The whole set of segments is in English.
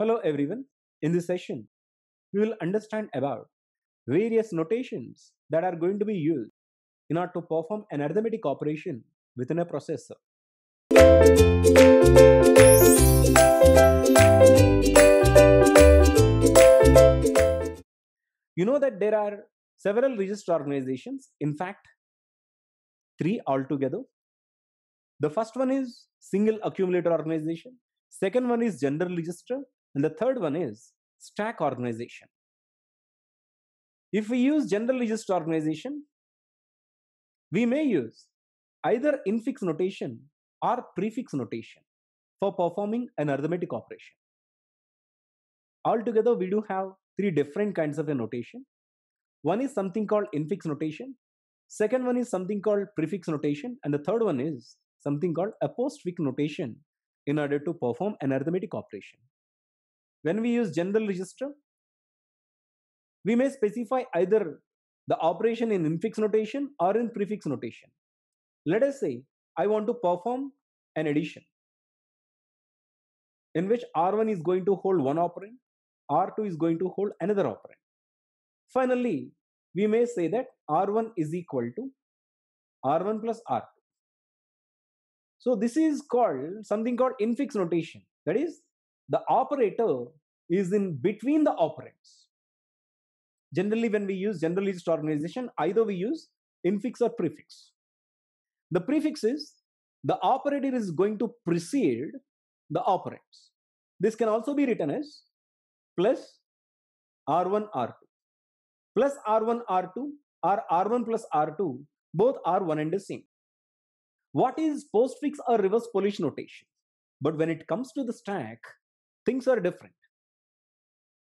Hello everyone. In this session, we will understand about various notations that are going to be used in order to perform an arithmetic operation within a processor. You know that there are several register organizations, in fact, three altogether. The first one is single accumulator organization, second one is general register, and the third one is stack organization. If we use general register organization, we may use either infix notation or prefix notation for performing an arithmetic operation. Altogether, we do have three different kinds of a notation. One is something called infix notation, second one is something called prefix notation, and the third one is something called a postfix notation in order to perform an arithmetic operation. When we use general register, we may specify either the operation in infix notation or in prefix notation. Let us say I want to perform an addition in which R1 is going to hold one operand, R2 is going to hold another operand. Finally, we may say that R1 is equal to R1 plus R2. So this is called something called infix notation. That is, the operator is in between the operands. Generally, when we use general list organization, either we use infix or prefix. The prefix is the operator is going to precede the operands. This can also be written as plus R1, R2, plus R1, R2, or R1 plus R2, both are one and the same. What is postfix or reverse Polish notation? But when it comes to the stack, things are different.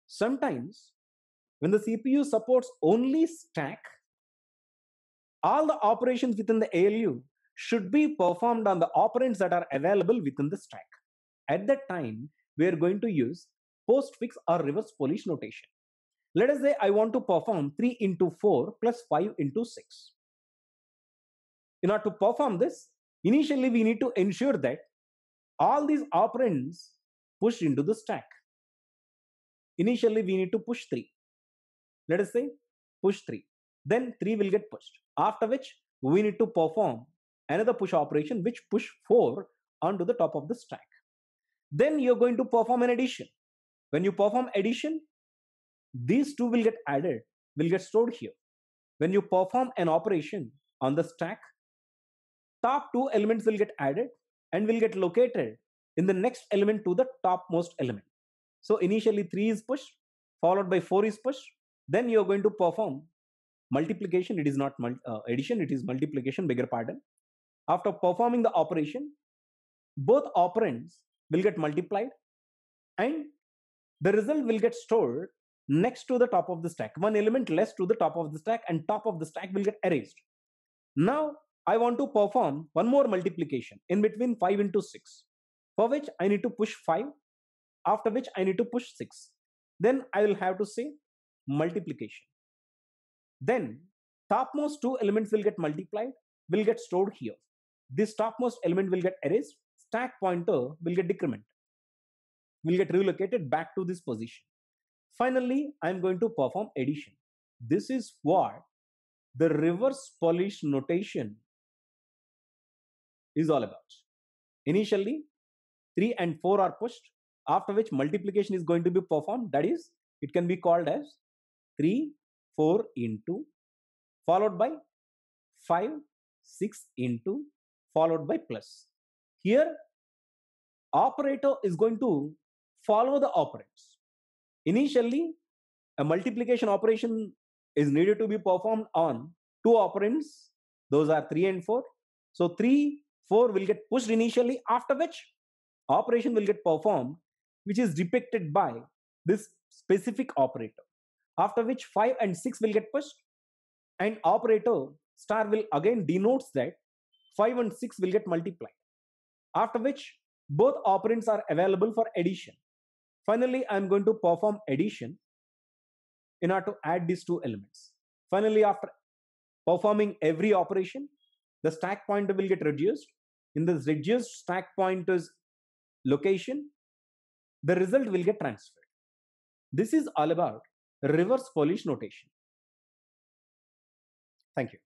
Sometimes, when the CPU supports only stack, all the operations within the ALU should be performed on the operands that are available within the stack. At that time, we are going to use postfix or reverse Polish notation. Let us say I want to perform 3 into 4 plus 5 into 6. In order to perform this, initially we need to ensure that all these operands pushed into the stack. Initially we need to push 3. Let us say push 3. Then 3 will get pushed. After which we need to perform another push operation which push 4 onto the top of the stack. Then you're going to perform an addition. When you perform addition, these two will get added, will get stored here. When you perform an operation on the stack, top two elements will get added and will get located in the next element to the topmost element. So initially 3 is pushed, followed by 4 is pushed. Then you're going to perform multiplication. It is not uh, addition, it is multiplication, bigger pardon. After performing the operation, both operands will get multiplied and the result will get stored next to the top of the stack. One element less to the top of the stack and top of the stack will get erased. Now I want to perform one more multiplication in between 5 into 6 for which I need to push 5 after which I need to push 6. Then I will have to say multiplication. Then topmost two elements will get multiplied, will get stored here. This topmost element will get erased stack pointer will get decrement, will get relocated back to this position. Finally, I'm going to perform addition. This is what the reverse Polish notation is all about. Initially, 3 and 4 are pushed, after which multiplication is going to be performed. That is, it can be called as 3, 4 into, followed by 5, 6 into, followed by plus. Here, operator is going to follow the operands. Initially, a multiplication operation is needed to be performed on two operands. Those are 3 and 4. So 3, 4 will get pushed initially, after which operation will get performed, which is depicted by this specific operator. After which 5 and 6 will get pushed, and operator star will again denotes that 5 and 6 will get multiplied after which both operands are available for addition. Finally, I'm going to perform addition in order to add these two elements. Finally, after performing every operation, the stack pointer will get reduced. In this reduced stack pointer's location, the result will get transferred. This is all about reverse Polish notation. Thank you.